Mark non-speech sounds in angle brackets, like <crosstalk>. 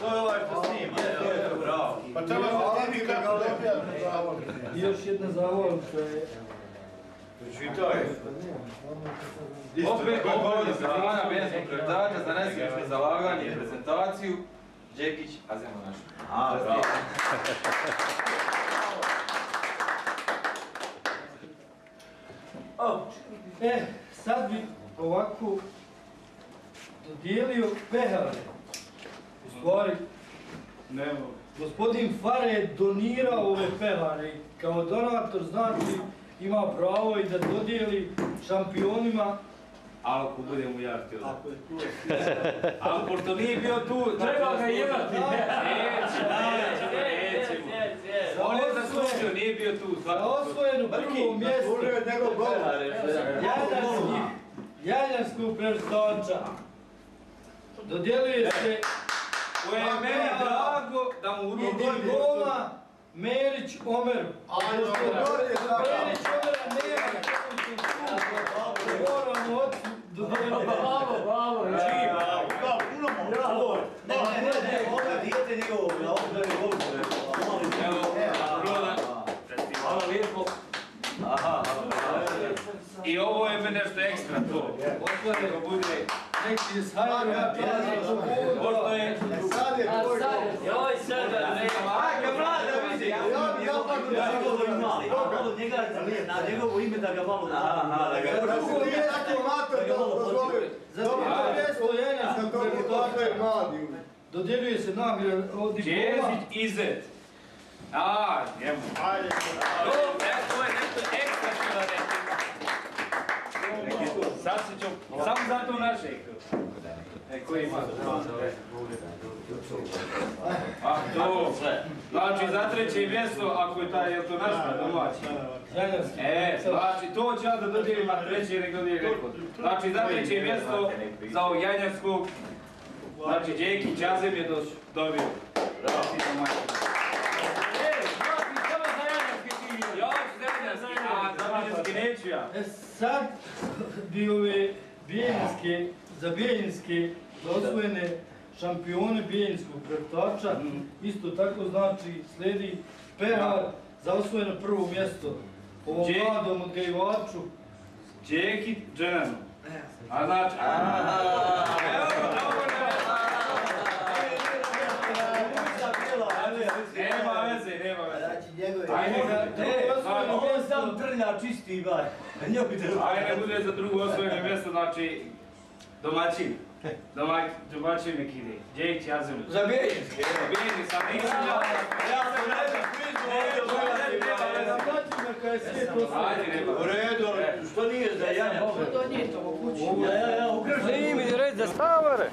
To je ovaj što snima, evo, bravo. Pa treba se snimi kako. I još jedna zavolka je... Čitaj. Opet obavlja se Hrvana Benskog kretača za nesmišno zalaganje i prezentaciju. Đekić, Azemo naš. A, bravo. E, sad bi ovako dodijelio pehare. U stvari, Ne mogu. gospodin Fare je donirao ove pehare kao donator znači ima pravo i da dodijeli šampionima Ali ako budemo jarti ovdje. <laughs> Ali pošto nije bio tu, treba ga jebati. Nećemo, nećemo, nećemo. On je zaslužio, nije bio tu. za osvojeno prvo mjesto njegov govor. Jaljanski, Jaljanskog prestača. Dodjeljuje se Koje je meni drago da mu i uručim. diploma Merić Omeru. Ajde. Merić Omera nema Moramo od dodjeljiti. Bravo, bravo. Čiji? Kao, puno mu. Bravo. Ne, ne, ne, ne, ovo je dijete njegovo, ovo je golubove. Evo. Hvala lijepo. Aha, I ovo je meni nešto ekstra to. Osvojeno Ako bude, neki iz Hajera. pošto je... Sad je. Joj, mlada. Ja, tako na njegovo ime da ga da nije tako da to mladi. dodjeljuje se nagrada od diploma. Izet. A, njemu. E, to je nešto ekstra što da Sad se ću, samo zato naše. E, koji ima? A to, znači za treće mjesto, ako je taj, je to naš domaći? E, znači to ću ja da dodijelim, a treće nek dodijelim neko. Znači za treće mjesto, za ovog Janjarskog, znači Đekić Azem je doš- dobio. Bravo. E, znači samo za Janjarski ti. Ja ću za Janjarski, a za Janjarski neću ja. E sad bi ove bijeljinske, za bijeljinske osvojene šampione bijeljinskog pretača, isto tako znači slijedi pehar za osvojeno prvo mjesto ovom Đe- mladom odgajivaču. Đekić Dženanu. A znači, nema veze, nema veze. Za drugo sam trnja čisti, bar. <laughs> Njoj bi trebalo. Ajde, bude za drugo osvojeno mjesto, znači, domaćin. Domać, domaćin nek ide. Đekić Jazem. Za Bijeljinski, evo. Bili sam, nisam ja. Ja sam ne znam, kvizu ovdje. U redu, što nije za Janja? To nije to u kući. Ja, ja, ja, ukrašen. Snimi, red za stavare.